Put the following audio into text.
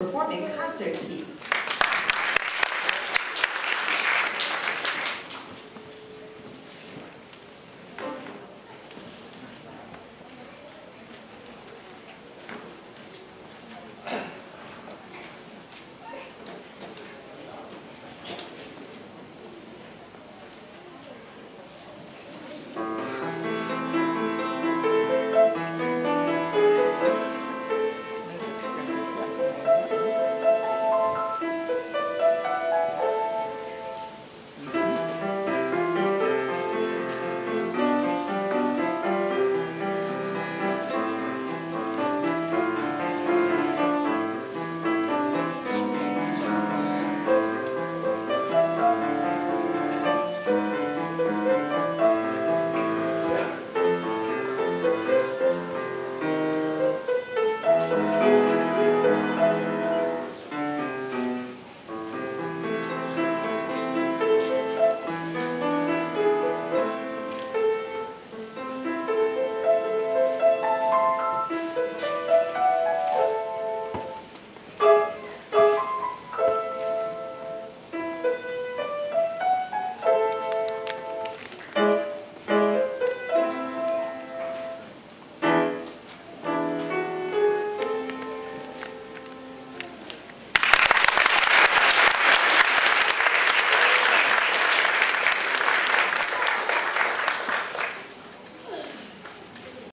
performing concert piece.